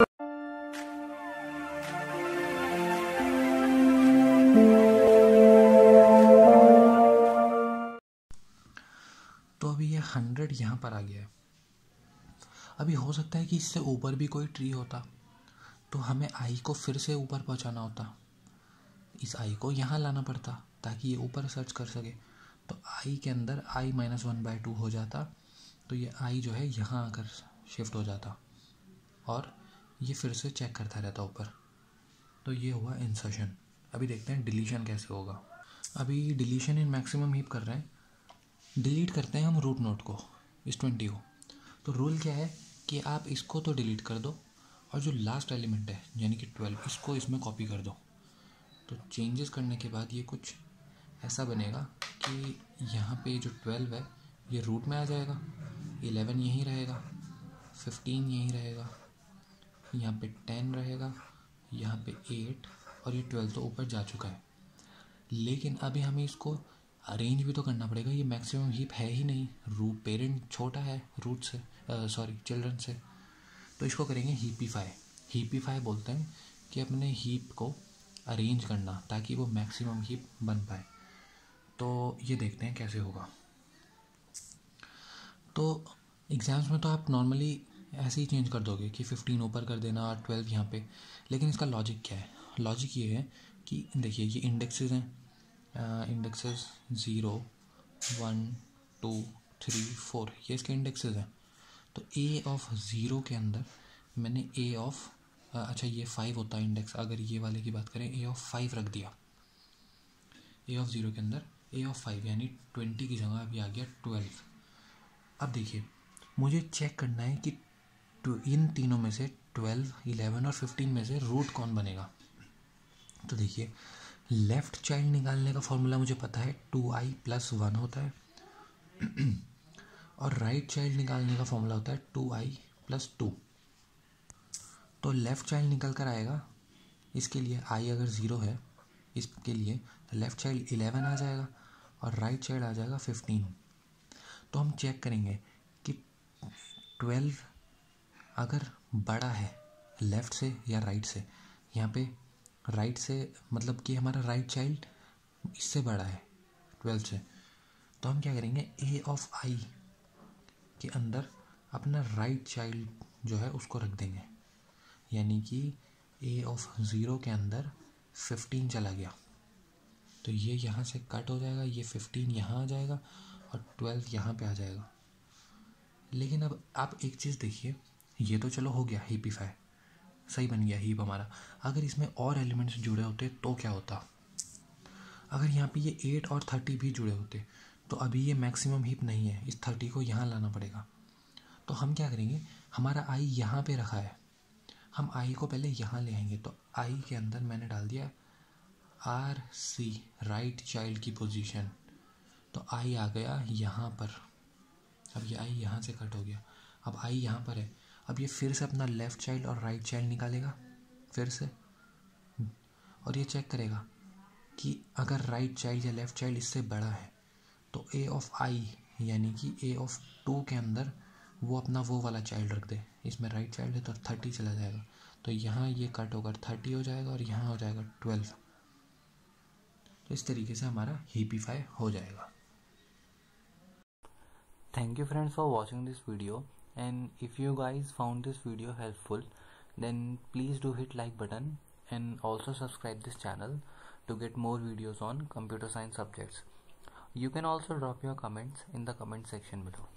तो अभी ये हंड्रेड यहाँ पर आ गया है। अभी हो सकता है कि इससे ऊपर भी कोई ट्री होता। तो हमें आई को फिर से ऊपर पहुँचाना होता। इस आई को यहाँ लाना पड़ता, ताकि ये ऊपर सर्च कर सके। तो आई के अंदर I minus one by two हो जाता। तो ये आई जो है यहाँ आकर शिफ्ट हो जाता। और ये फिर से चेक करता रहता ऊपर। तो ये हुआ इंसर्शन अभी देखते हैं डिलीशन कैसे होगा। अभी डिलीशन इन मैक्सिमम हीप कर रहे हैं। डिलीट करते हैं हम रूट नोट को, इस ट्वेंटी को। तो रूल क्या है कि आप इसको तो डिलीट कर दो, और जो लास्ट एलिमेंट है, यानी कि ट्वेल्व इसको इसमें कॉपी कर दो। तो चेंजेस करने के बाद ये कुछ ऐसा बनेगा कि यहाँ पे जो ट्वेल्व है, ये रूट में आ जाएगा। इलेवन यहीं रहेगा। फिफ्टीन यहीं रहेगा। यहाँ पे टेन रहेगा, यहाँ पे एट और ये ट्वेल्व तो ऊपर जा चुका है। लेकिन अभी हमें इसको अरेंज भी तो करना पड़ेगा, ये मैक्सिमम हीप है ही नहीं रूट पेरेंट छोटा है रूट से सॉरी चिल्ड्रन से। तो इसको करेंगे हीपीफाई हीपीफाई बोलते हैं कि अपने हीप को अरेंज करना ताकि वो मैक्सिमम हीप बन पाए। तो ये देखते हैं कैसे होगा। तो एग्ज़ाम्स में तो आप नॉर्मली ऐसे ही चेंज कर दोगे कि फिफ्टीन ऊपर कर देना ट्वेल्व यहाँ पे। लेकिन इसका लॉजिक क्या है? लॉजिक ये है कि देखिए, ये इंडेक्सेस हैं। Indexes zero one two three four ये इसके इंडेक्सेस हैं। तो ए ऑफ़ ज़ीरो के अंदर मैंने ए ऑफ़ अच्छा ये फाइव होता है इंडेक्स अगर ये वाले की बात करें ए ऑफ़ फाइव रख दिया। ए ऑफ़ ज़ीरो के अंदर ए ऑफ़ फाइव यानी ट्वेंटी की जगह अभी आ गया ट्वेल्व अब देखिए, मुझे चेक करना है कि इन तीनों में से ट्वेल्व, इलेवन और फिफ्टीन में से रूट कौन बनेगा? तो देखिए, लेफ़्ट चाइल्ड निकालने का फॉर्मूला मुझे पता है, टू आई प्लस वन होता है। और राइट right चाइल्ड निकालने का फॉर्मूला होता है, टू आई प्लस टू। तो लेफ़्ट चाइल्ड निकल कर आएगा, इसके लिए आई अगर ज़ीरो है, इसके लिए तो लेफ़्ट चाइल्ड इलेवन आ जाएगा और राइट right चाइल्ड आ जाएगा फिफ्टीन। तो हम चेक करेंगे कि ट्वेल्व अगर बड़ा है लेफ़्ट से या राइट से, यहाँ पे राइट से मतलब कि हमारा राइट चाइल्ड इससे बड़ा है ट्वेल्थ से तो हम क्या करेंगे? ए ऑफ़ आई के अंदर अपना राइट चाइल्ड जो है उसको रख देंगे। यानी कि ए ऑफ़ ज़ीरो के अंदर फिफ्टीन चला गया। तो ये यहाँ से कट हो जाएगा, ये फिफ्टीन यहाँ आ जाएगा और ट्वेल्व यहाँ पे आ जाएगा। लेकिन अब आप एक चीज़ देखिए ये तो चलो हो गया हीपीफाई सही बन गया हीप हमारा। अगर इसमें और एलिमेंट्स जुड़े होते तो क्या होता? अगर यहाँ पे ये एट और थर्टी भी जुड़े होते तो अभी ये मैक्सिमम हीप नहीं है। इस थर्टी को यहाँ लाना पड़ेगा। तो हम क्या करेंगे? हमारा आई यहाँ पे रखा है। हम आई को पहले यहाँ ले आएँगे। तो आई के अंदर मैंने डाल दिया आर सी राइट चाइल्ड की पोजीशन तो आई आ गया यहाँ पर। अब ये आई यहाँ से कट हो गया। अब आई यहाँ पर है। अब ये फिर से अपना लेफ़्ट चाइल्ड और राइट चाइल्ड निकालेगा, फिर से। और ये चेक करेगा कि अगर राइट चाइल्ड या लेफ़्ट चाइल्ड इससे बड़ा है तो ए ऑफ़ आई यानी कि ए ऑफ़ टू के अंदर वो अपना वो वाला चाइल्ड रख दे। इसमें राइट चाइल्ड है तो थर्टी चला जाएगा। तो यहाँ ये कट होकर थर्टी हो जाएगा और यहाँ हो जाएगा ट्वेल्व तो इस तरीके से हमारा हीपीफाई हो जाएगा। Thank you friends for watching this video. And if you guys found this video helpful then please do hit like button and also subscribe this channel to get more videos on computer science subjects. You can also drop your comments in the comment section below